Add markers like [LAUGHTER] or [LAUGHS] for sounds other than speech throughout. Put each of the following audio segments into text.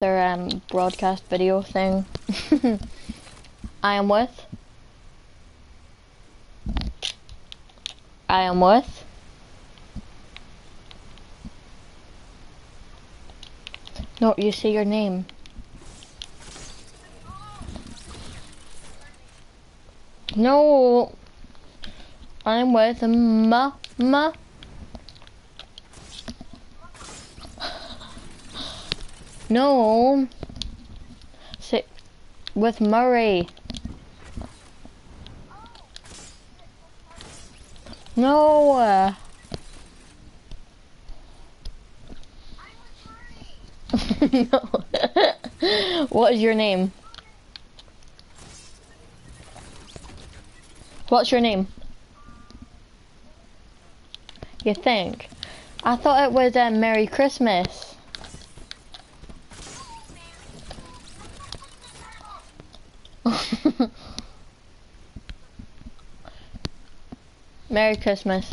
their um, broadcast video thing. [LAUGHS] I am with. I am with. No, you say your name. No. I'm with ma No. Say with Murray. No. [LAUGHS] no. [LAUGHS] what is your name? What's your name? You think? I thought it was um, Merry Christmas. [LAUGHS] Merry Christmas.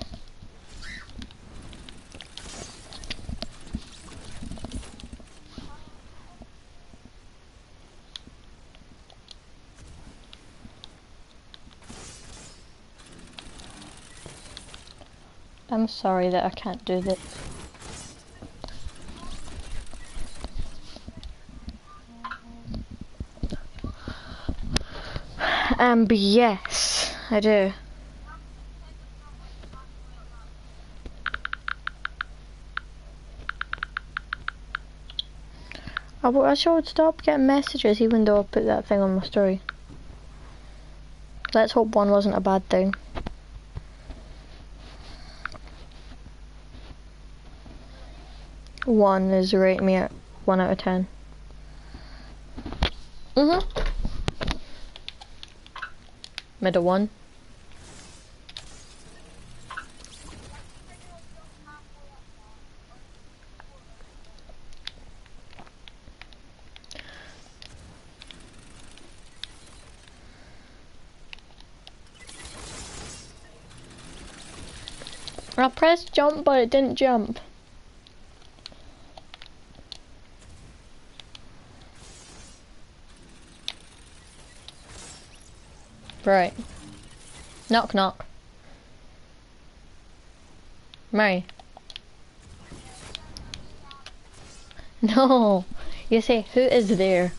I'm sorry that I can't do this. Um, yes, I do. I, I should stop getting messages even though I put that thing on my story. Let's hope one wasn't a bad thing. One is rate me at one out of ten. Mhm. Middle one. I pressed jump but it didn't jump. Right. Knock knock. Mary. [LAUGHS] No. You say, who is there?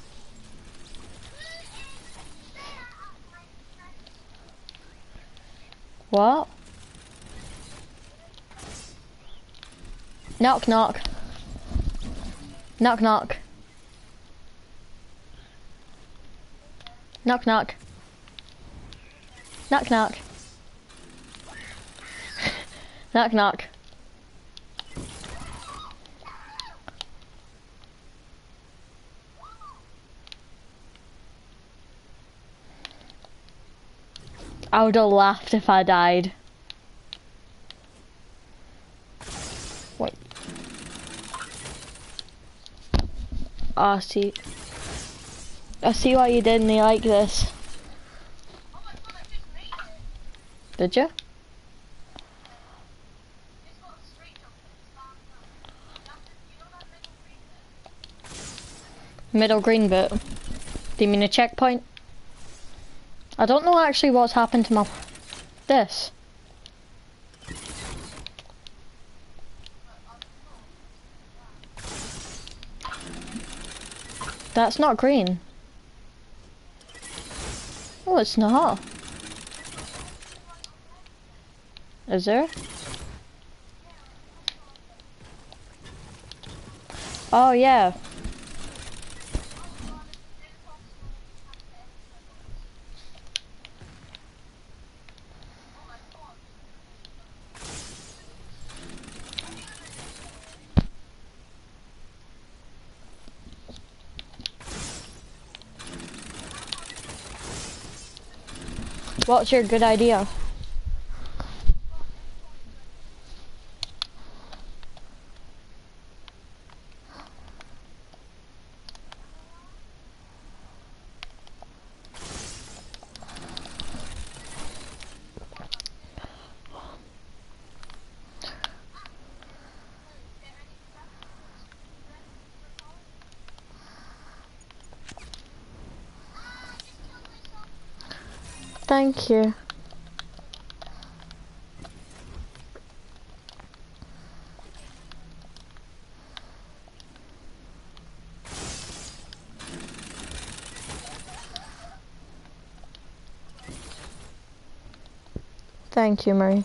What? Knock knock. Knock knock. Knock knock. Knock knock. knock knock. I would have laughed if I died. Wait. Ah, see. I see why you did and you like this. Did you? Middle green bit. Do you mean a checkpoint? I don't know actually what's happened to my... This. That's not green. Oh, it's not. Is there? Oh, yeah. What's your good idea? Thank you. Thank you, Marie.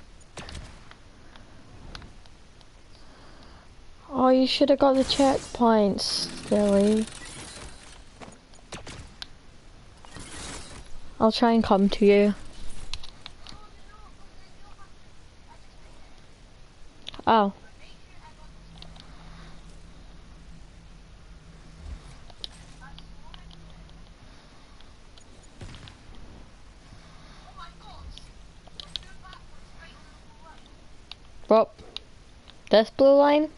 Oh, you should have got the checkpoints, silly. I'll try and come to you. Oh. Well, this blue line?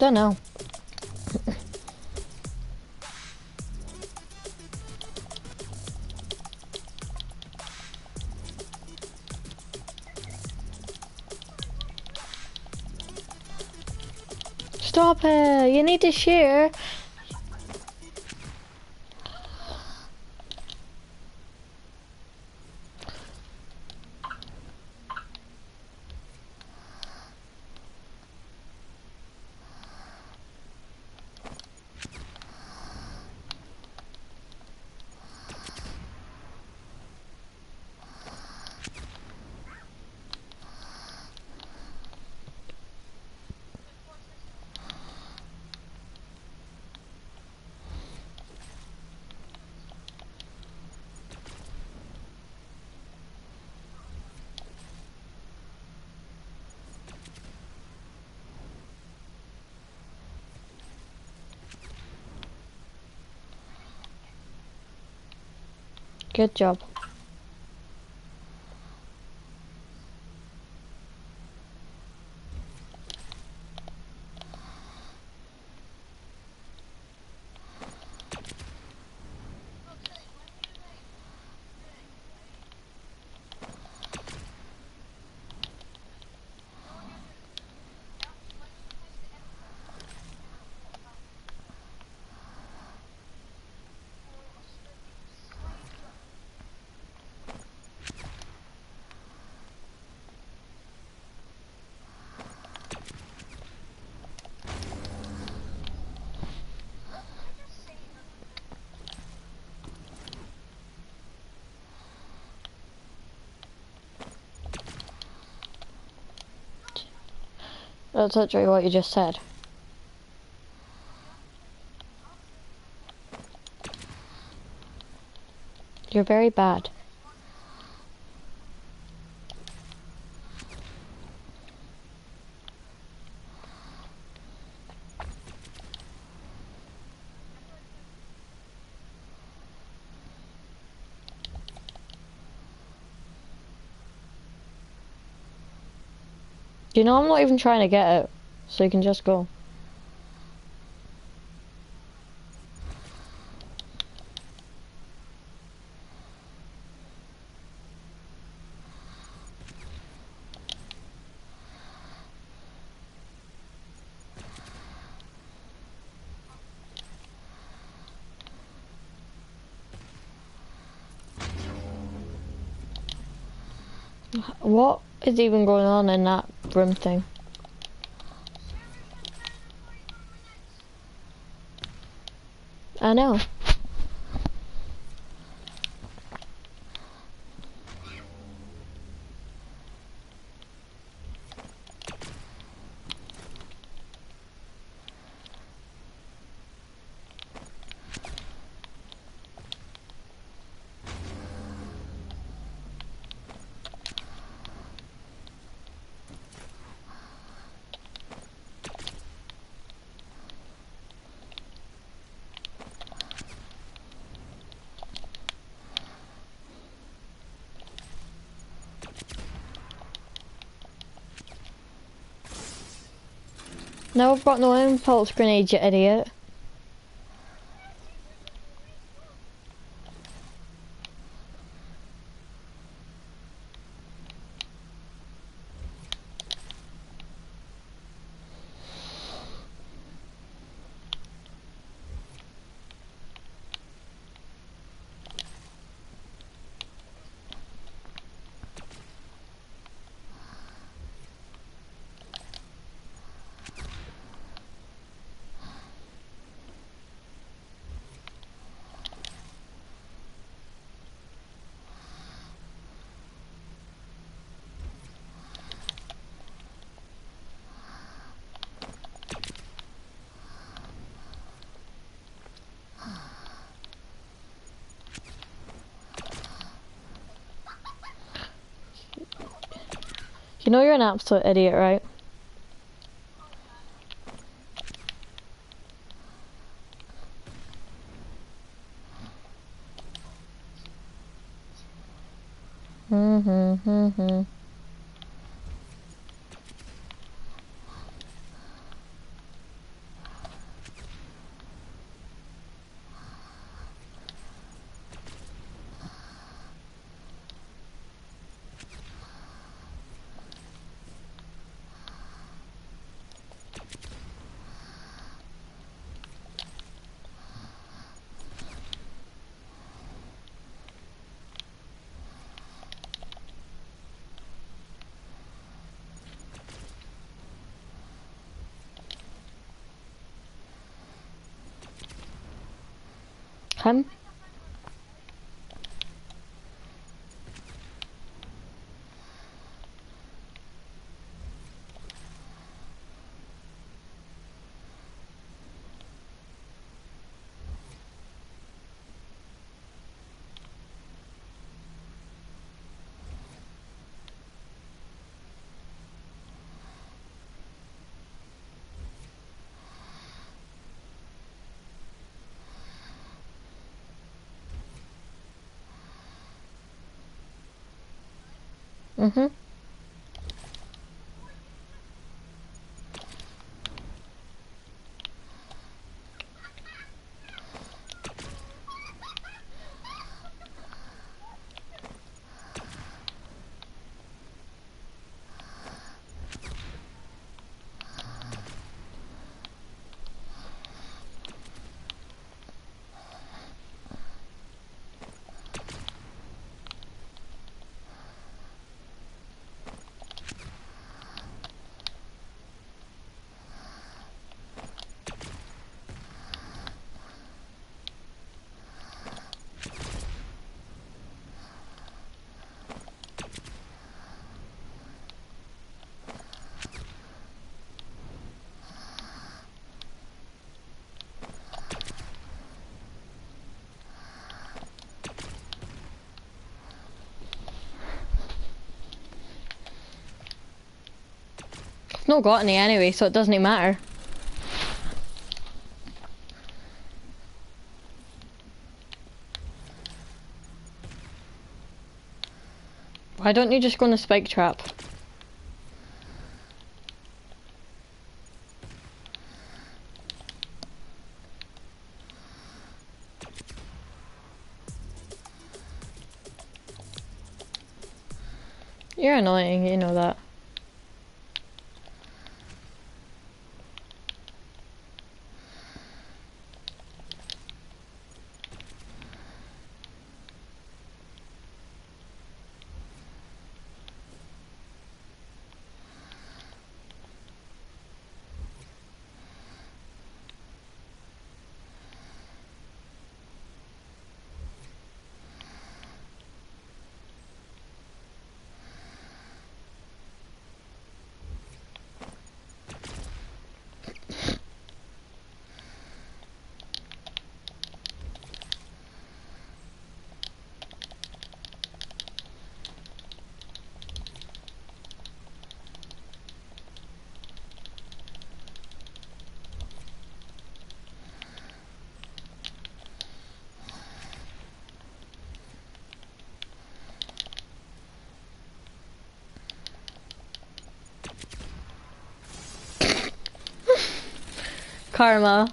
Don't know. Stop it! You need to share. Good job. That's literally what you just said. You're very bad. You know I'm not even trying to get it, so you can just go. What is even going on in that room thing? I know. No, I've got no impulse grenade, you idiot. You know you're an absolute idiot, right? Mm-hmm, mm-hmm. Him? Mm-hmm. Not got any anyway, so it doesn't matter. Why don't you just go on the spike trap? Karma.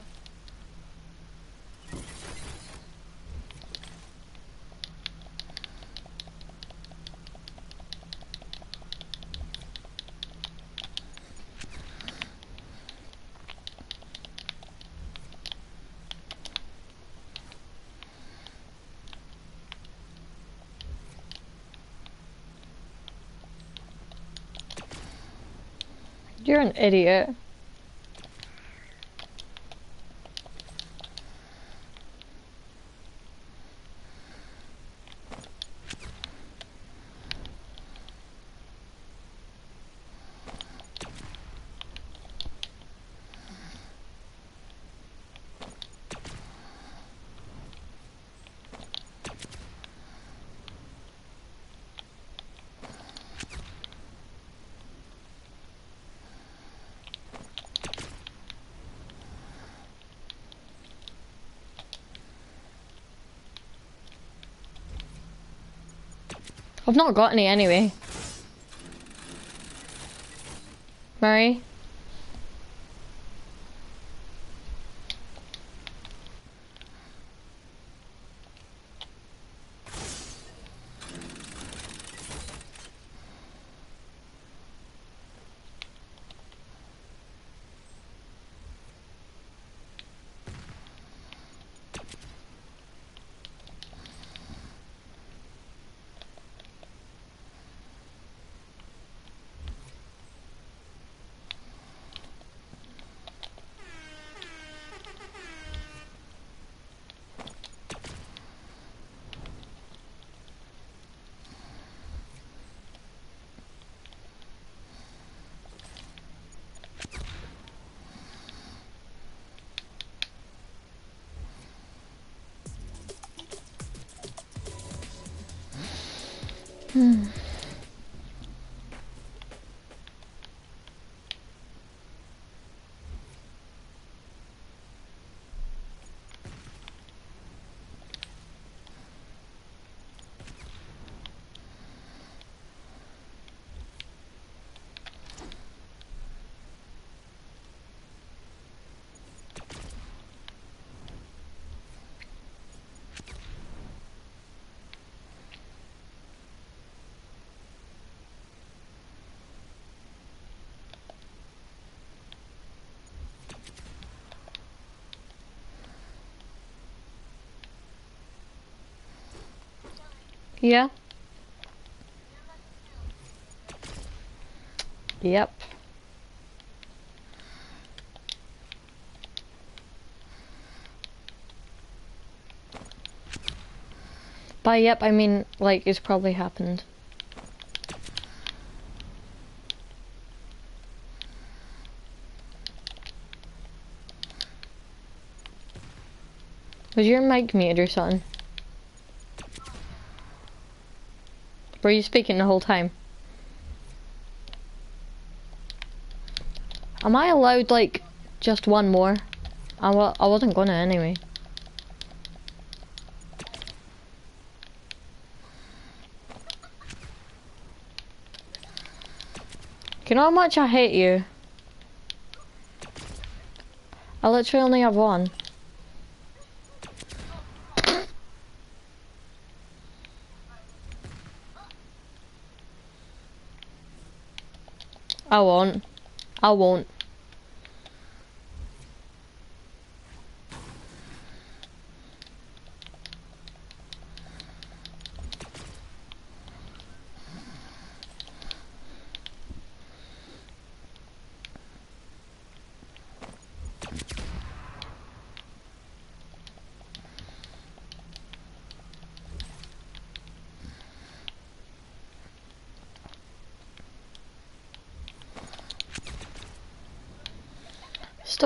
You're an idiot. I've not got any anyway. Murray? Hmm. Yeah. Yep. By yep, I mean, like, it's probably happened. Was your mic muted or something? Were you speaking the whole time? Am I allowed, like, just one more? I, wa I wasn't gonna anyway. You know how much I hate you? I literally only have one. I won't. I won't.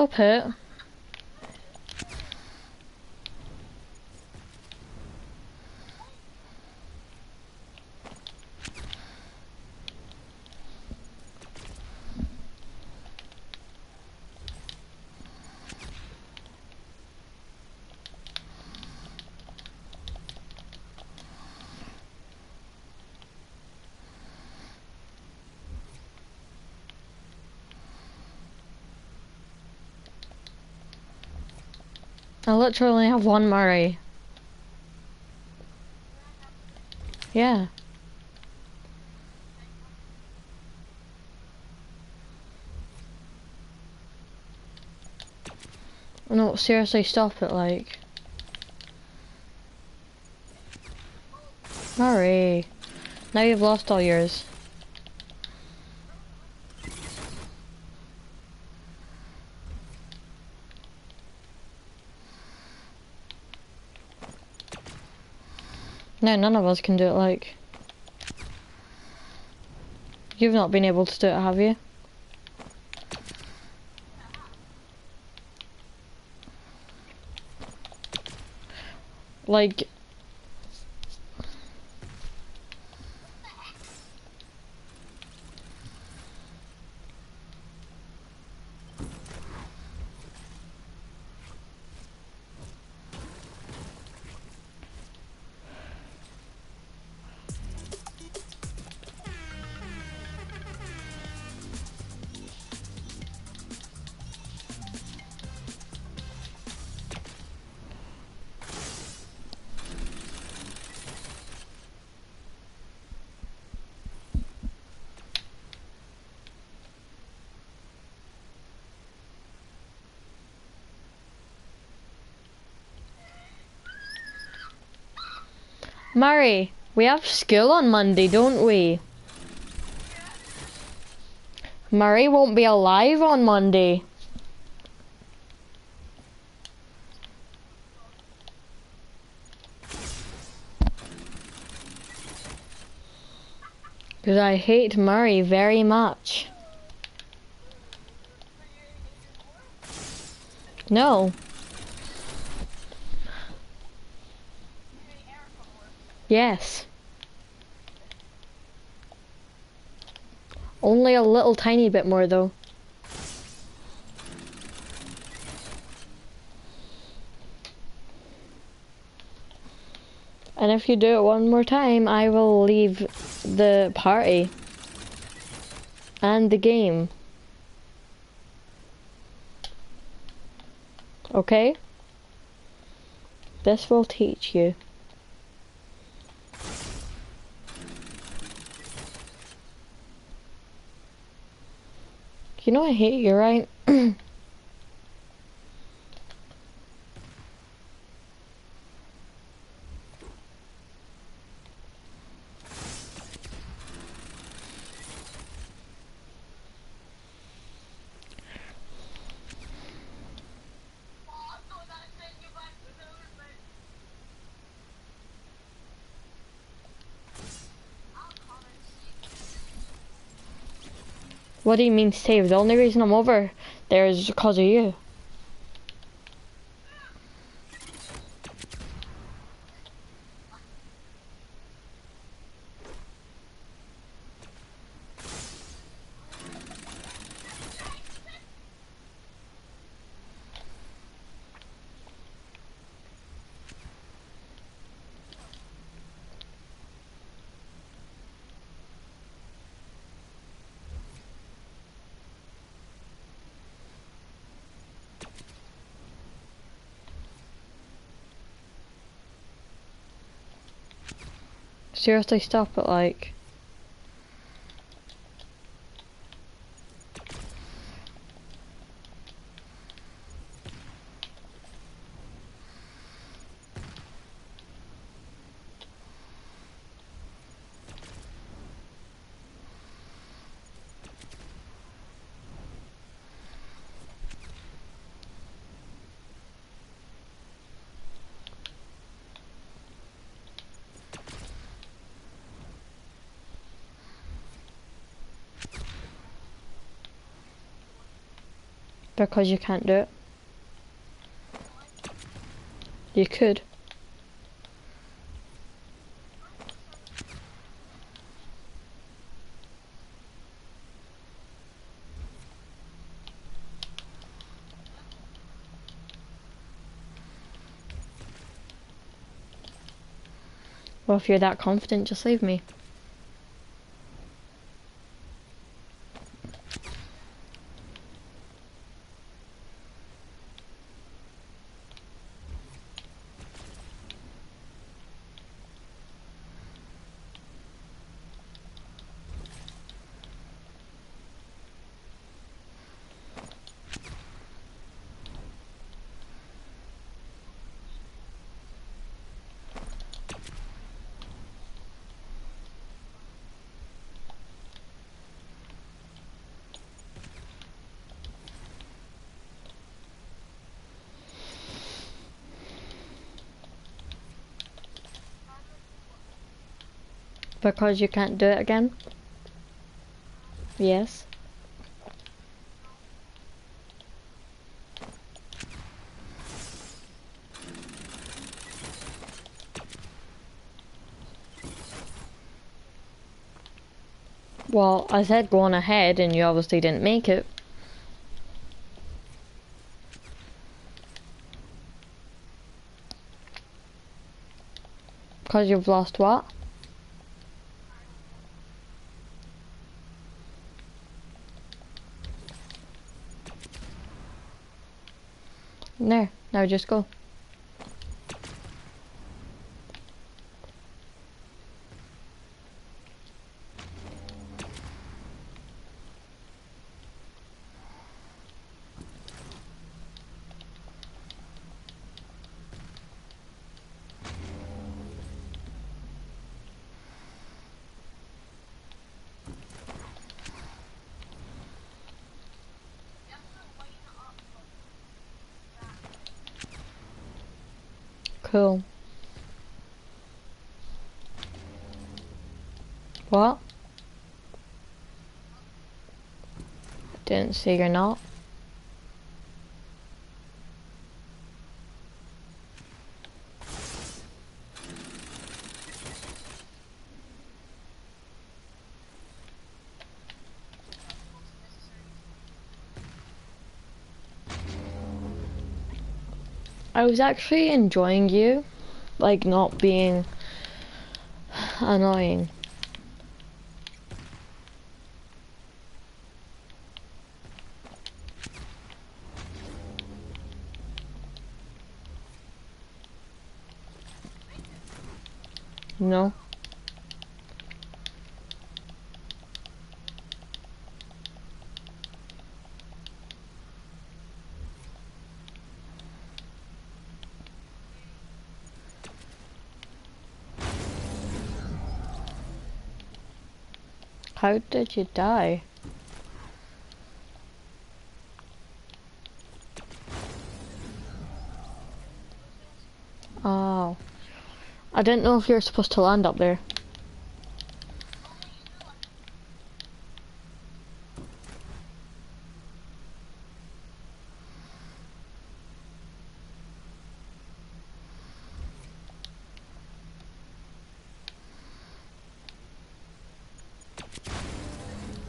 Stop it. I literally only have one Murray. Yeah. No, seriously, stop it, like. Murray. Now you've lost all yours. No, none of us can do it like. You've not been able to do it, have you? Like, Murray, we have school on Monday, don't we? Murray won't be alive on Monday. Because I hate Murray very much. No. Yes. Only a little tiny bit more though. And if you do it one more time, I will leave the party. And the game. Okay? This will teach you. You know I hate you, right? [CLEARS THROAT] What do you mean save? The only reason I'm over there is because of you. Seriously, stop it, like. Because you can't do it. You could. Well, if you're that confident, just leave me. Because you can't do it again? Yes. Well, I said go on ahead and you obviously didn't make it. Because you've lost what? No, now just go. What? Didn't see you're not. I was actually enjoying you, like not being annoying. No. How did you die? Oh. I didn't know if you were supposed to land up there.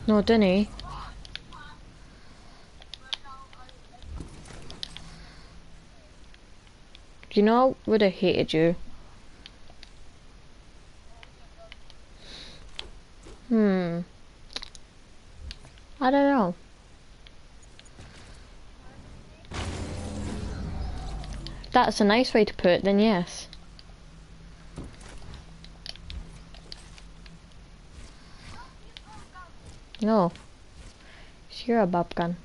No, didn't he? You know I would have hated you? Hmm. I don't know. That's a nice way to put it, then yes. No. You're a babkan.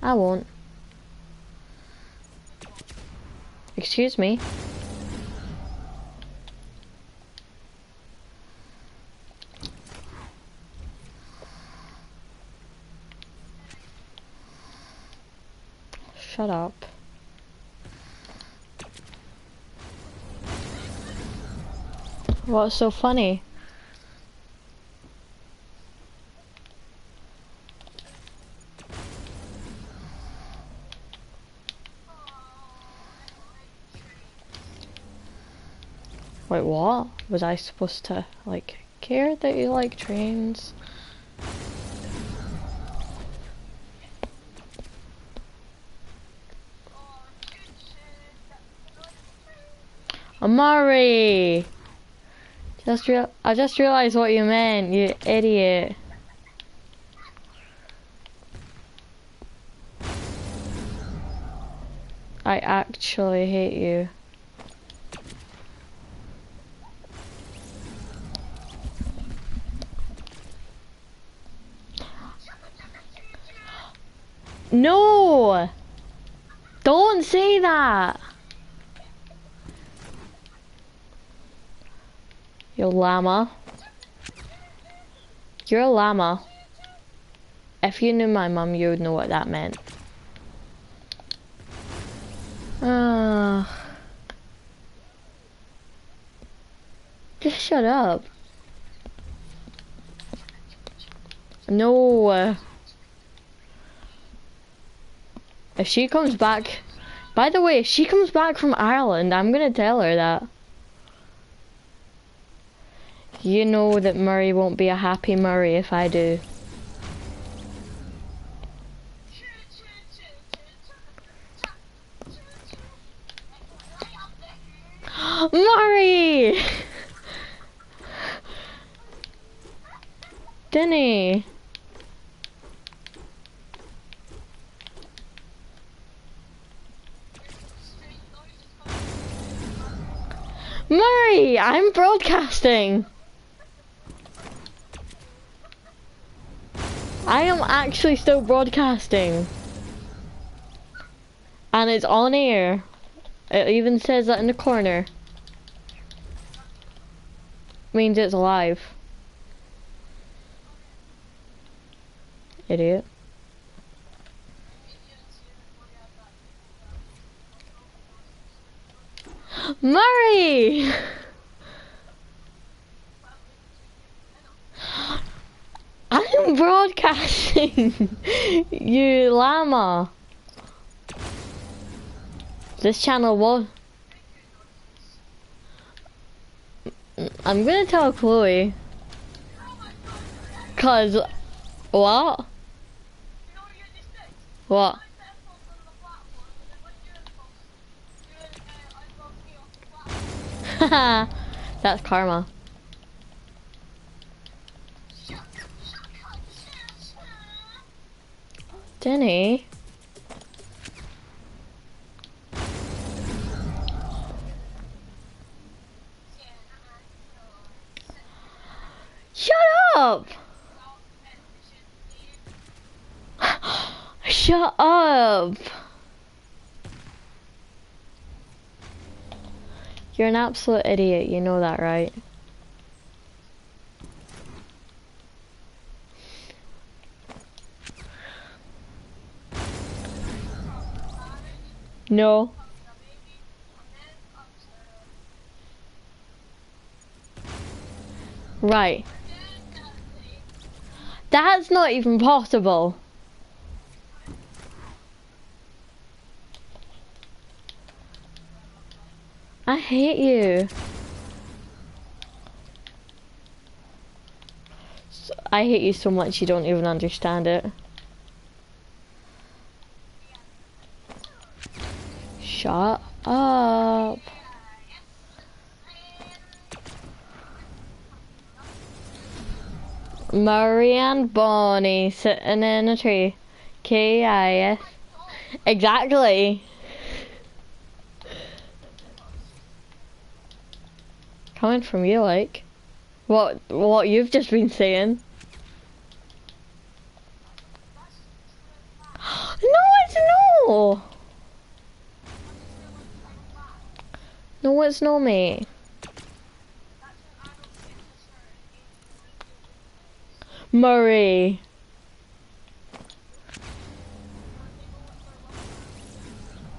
I won't. Excuse me. Up. What's so funny? Wait, what? Was I supposed to, like, care that you like trains? Amari! Just real I just realized what you meant, you idiot. I actually hate you. No! Don't say that! You llama. You're a llama. If you knew my mum, you would know what that meant. Ah. just shut up? No. If she comes back, by the way, if she comes back from Ireland, I'm gonna tell her that. You know that Murray won't be a happy Murray if I do. [GASPS] Murray! [LAUGHS] Denny! Murray, I'm broadcasting. I am actually still broadcasting. And it's on air. It even says that in the corner. Means it's live. Idiot. [GASPS] Murray! [LAUGHS] I'm [LAUGHS] broadcasting! [LAUGHS] you llama! This channel was... I'm gonna tell Chloe. Cause... What? What? [LAUGHS] That's karma. Denny? Shut up! [GASPS] Shut up! You're an absolute idiot, you know that, right? No. Right. That's not even possible. I hate you. I hate you so much you don't even understand it. Shut up. Murray and Bonnie sitting in a tree. K-I-S. Exactly. Coming from you, like. What, what you've just been saying. [GASPS] No, it's no! No, it's no, me. Murray.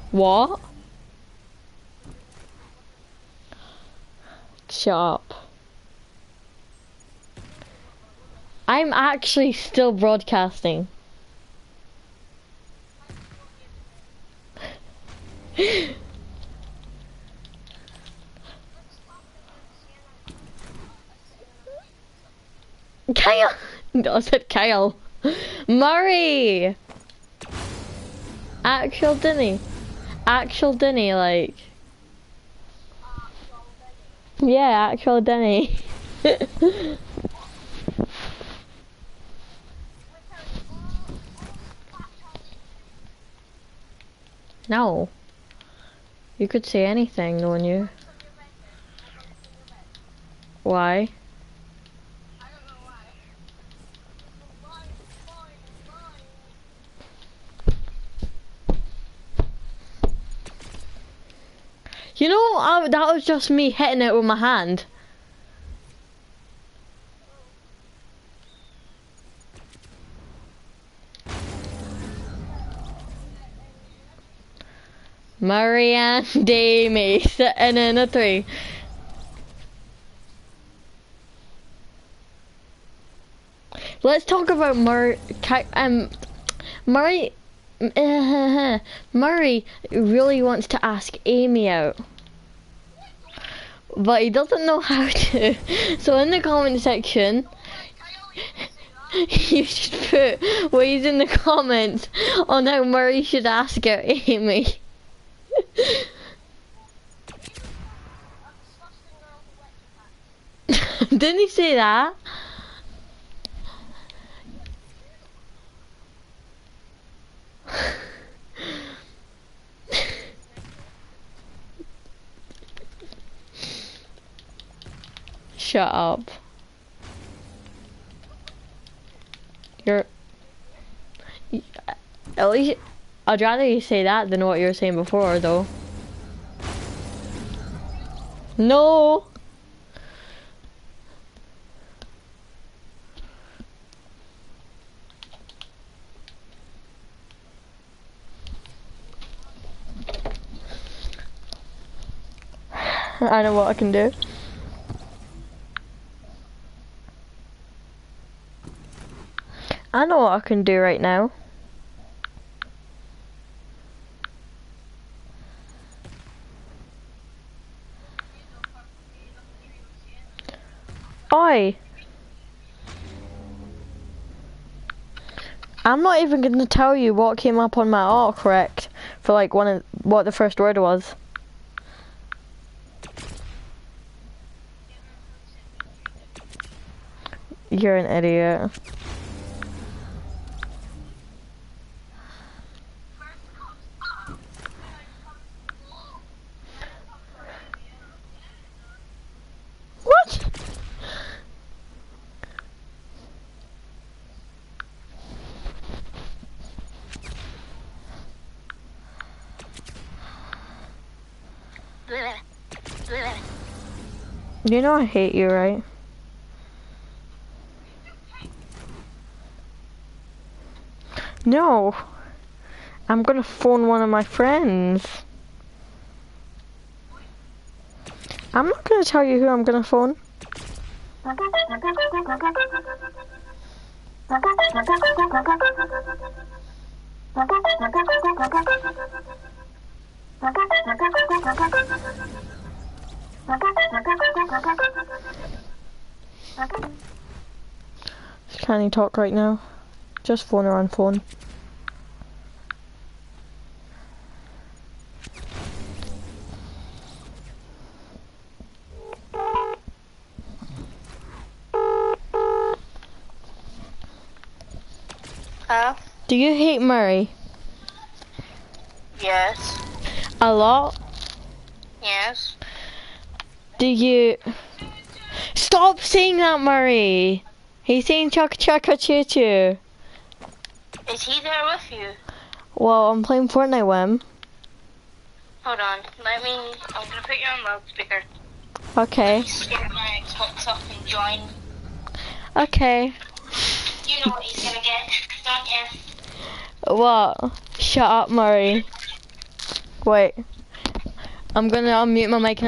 What? Shut up. I'm actually still broadcasting. [LAUGHS] Kyle! No, I said Kyle. Murray! Actual Denny. Actual Denny, like. Yeah, actual Denny. [LAUGHS] no. You could say anything, don't you? Why? That was just me hitting it with my hand. Marianne [LAUGHS] Damey sitting in a tree. Let's talk about Murray. Um, Murray. Uh, [LAUGHS] Murray really wants to ask Amy out. But he doesn't know how to. So in the comment section, [LAUGHS] you should put ways in the comments on how Murray should ask out Amy. [LAUGHS] Didn't he say that? Shut up. You're... At least... I'd rather you say that than what you were saying before, though. No! I know what I can do. I know what I can do right now. Oi! I'm not even going to tell you what came up on my autocorrect for like one of what the first word was. You're an idiot. What? You know I hate you, right? No. I'm gonna phone one of my friends. I'm not gonna tell you who I'm gonna phone. [LAUGHS] Can he talk right now? Just phone on phone. Huh? Do you hate Murray? Yes. A lot? Yes. Do you... Stop saying that, Murray! He's saying chaka chaka choo choo. Is he there with you? Well, I'm playing Fortnite with him. Hold on. Let me. I'm gonna put you on loudspeaker. Okay. Get my Xbox up and join. Okay. You know what he's gonna get, don't you? What? Shut up, Murray. Wait. I'm gonna unmute my mic